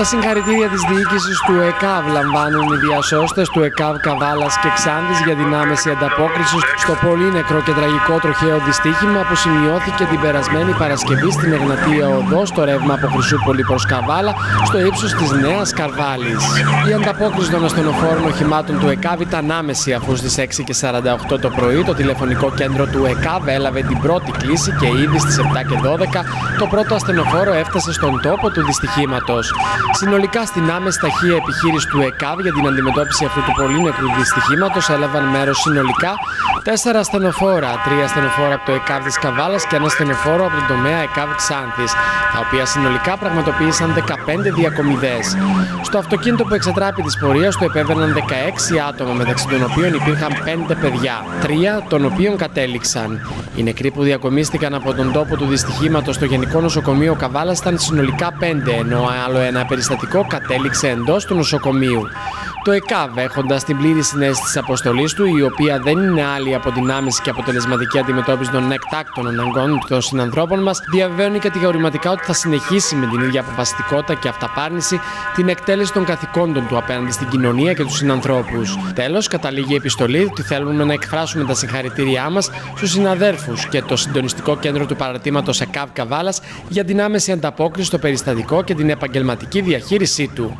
Τα συγχαρητήρια της διοίκησης του ΕΚΑΒ λαμβάνουν οι διασώστες του ΕΚΑΒ Καβάλας και Ξάνθης για την άμεση ανταπόκριση στο πολύ νεκρό και τραγικό τροχαίο δυστύχημα που σημειώθηκε την περασμένη Παρασκευή στην Εγνατία Οδό στο ρεύμα από Χρυσούπολη προς Καβάλα στο ύψος της Νέας Καρβάλης. Η ανταπόκριση των ασθενοφόρων οχημάτων του ΕΚΑΒ ήταν άμεση αφού στις 6.48 το πρωί το τηλεφωνικό κέντρο του ΕΚΑΒ έλαβε την πρώτη κλίση και ήδη στις 7.12 το πρώτο ασθενοφόρο έφτασε στον τόπο του δυστυχήματος. Συνολικά στην άμεση ταχεία επιχείρηση του ΕΚΑΒ για την αντιμετώπιση αυτού του πολύ νεκρού δυστυχήματος έλαβαν μέρος συνολικά τέσσερα ασθενοφόρα, τρία ασθενοφόρα από το ΕΚΑΒ της Καβάλας και ένα ασθενοφόρο από τον τομέα ΕΚΑΒ Ξάνθης, τα οποία συνολικά πραγματοποίησαν 15 διακομιδές. Στο αυτοκίνητο που εξετράπη της πορείας του επέβαιναν 16 άτομα μεταξύ των οποίων υπήρχαν 5 παιδιά, τρία των οποίων κατέληξαν. Οι νεκροί που διακομίστηκαν από τον τόπο του δυστυχήματος στο Γενικό Νοσοκομείο Καβάλας ήταν συνολικά 5, ενώ άλλο ένα περιστατικό κατέληξε εντός του νοσοκομείου. Το ΕΚΑΒ, έχοντας την πλήρη συνέστηση της αποστολής του, η οποία δεν είναι άλλη από την άμεση και αποτελεσματική αντιμετώπιση των εκτάκτων αναγκών των συνανθρώπων μας, διαβεβαιώνει κατηγορηματικά ότι θα συνεχίσει με την ίδια αποφασιστικότητα και αυταπάρνηση την εκτέλεση των καθηκόντων του απέναντι στην κοινωνία και τους συνανθρώπους. Τέλος, καταλήγει η επιστολή ότι θέλουμε να εκφράσουμε τα συγχαρητήριά μας στους συναδέρφους και το συντονιστικό κέντρο του παρατήματος ΕΚΑΒ Καβάλας για την άμεση ανταπόκριση στο περιστατικό και την επαγγελματική διαχείρισή του.